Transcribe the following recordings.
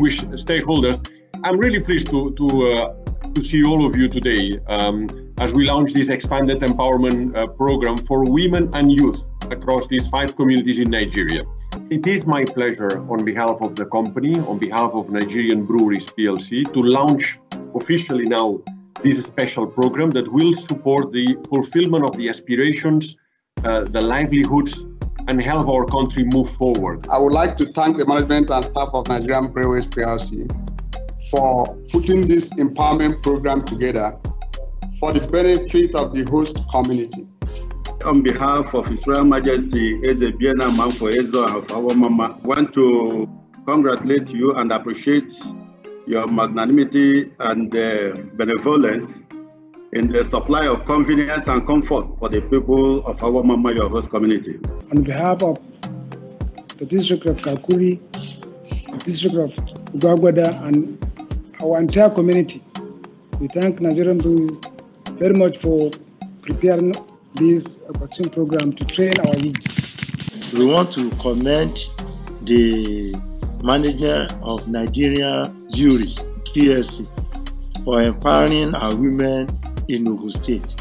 stakeholders. I'm really pleased to to uh, to see all of you today um, as we launch this expanded empowerment uh, program for women and youth across these five communities in Nigeria. It is my pleasure on behalf of the company, on behalf of Nigerian Breweries PLC, to launch officially now this special program that will support the fulfillment of the aspirations, uh, the livelihoods, and help our country move forward. I would like to thank the management and staff of Nigerian Breweries PLC for putting this empowerment program together for the benefit of the host community. On behalf of His Royal Majesty Ezebiena Manfo Ezo of our Mama, I want to congratulate you and appreciate your magnanimity and uh, benevolence in the supply of convenience and comfort for the people of our Mama, your host community. On behalf of the district of Kakuri, the district of Gwagwada, and our entire community, we thank Nigerian Breweries very much for preparing this vaccine program to train our youth. We want to commend the manager of Nigerian Breweries PLC for empowering our women in Ogun State.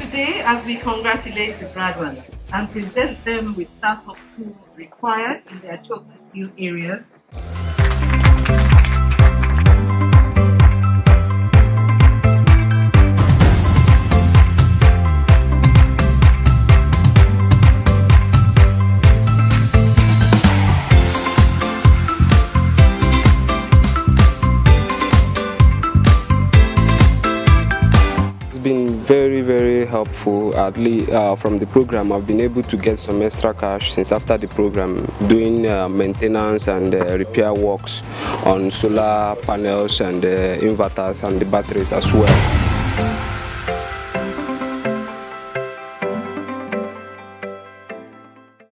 Today, as we congratulate the graduates and present them with startup tools required in their chosen skill areas, very, very helpful. At least uh, from the program, I've been able to get some extra cash since after the program, doing uh, maintenance and uh, repair works on solar panels and uh, inverters and the batteries as well.